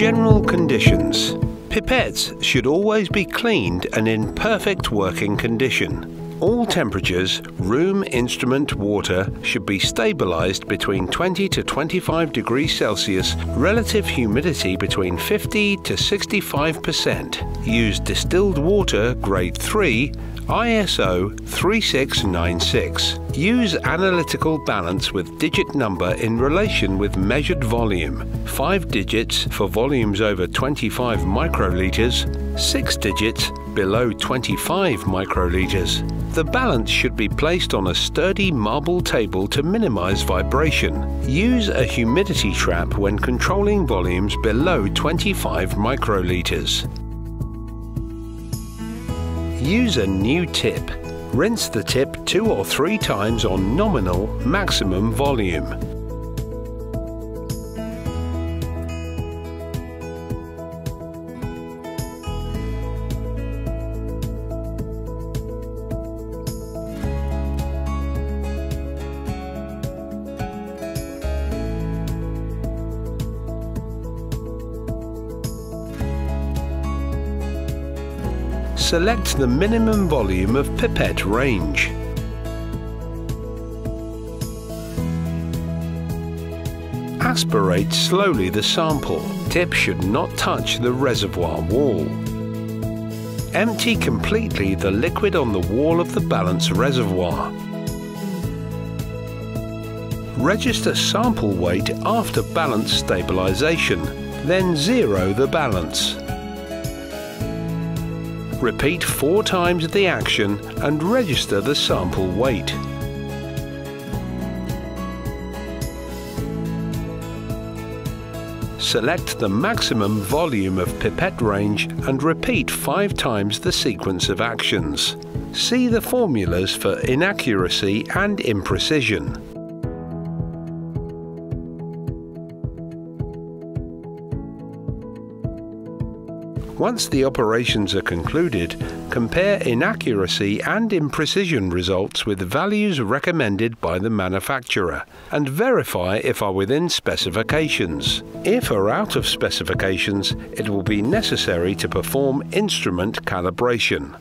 General conditions. Pipettes should always be cleaned and in perfect working condition. All temperatures, room instrument water, should be stabilized between 20 to 25 degrees Celsius, relative humidity between 50 to 65%. Use distilled water grade 3, ISO 3696. Use analytical balance with digit number in relation with measured volume. 5 digits for volumes over 25 microliters, 6 digits below 25 microliters. The balance should be placed on a sturdy marble table to minimize vibration. Use a humidity trap when controlling volumes below 25 microliters. Use a new tip. Rinse the tip two or three times on nominal maximum volume. Select the minimum volume of pipette range. Aspirate slowly the sample. Tip should not touch the reservoir wall. Empty completely the liquid on the wall of the balance reservoir. Register sample weight after balance stabilization, then zero the balance. Repeat four times the action and register the sample weight. Select the maximum volume of pipette range and repeat five times the sequence of actions. See the formulas for inaccuracy and imprecision. Once the operations are concluded, compare inaccuracy and imprecision results with values recommended by the manufacturer and verify if are within specifications. If are out of specifications, it will be necessary to perform instrument calibration.